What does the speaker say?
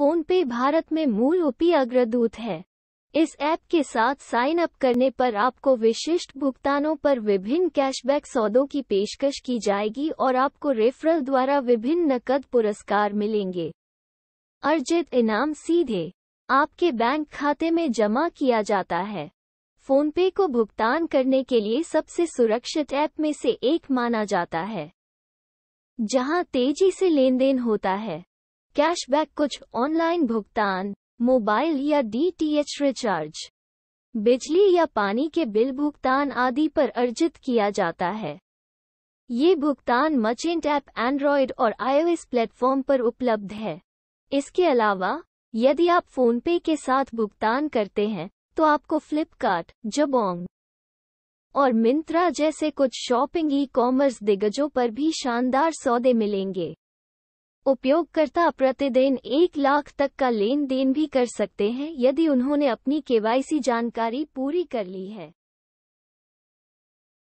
Phone पे भारत में मूल उपी अग्रदूत है। इस ऐप के साथ साइन अप करने पर आपको विशिष्ट भुगतानों पर विभिन्न कैशबैक सौदों की पेशकश की जाएगी और आपको रेफरल द्वारा विभिन्न नकद पुरस्कार मिलेंगे। अर्जित इनाम सीधे आपके बैंक खाते में जमा किया जाता है। फोनपे को भुगतान करने के लिए सबसे सुरक्षित ऐप में से एक माना जाता है, जहाँ तेज़ी से लेन देन होता है। कैशबैक कुछ ऑनलाइन भुगतान, मोबाइल या डीटीएच रिचार्ज बिजली या पानी के बिल भुगतान आदि पर अर्जित किया जाता है। ये भुगतान मचेंट ऐप एंड्रॉयड और आईओएस प्लेटफॉर्म पर उपलब्ध है। इसके अलावा, यदि आप फोनपे के साथ भुगतान करते हैं तो आपको फ्लिपकार्ट जबोंग और मिंत्रा जैसे कुछ शॉपिंग ई कॉमर्स दिग्गजों पर भी शानदार सौदे मिलेंगे। उपयोगकर्ता प्रतिदिन एक लाख तक का लेन देन भी कर सकते हैं यदि उन्होंने अपनी केवाईसी जानकारी पूरी कर ली है।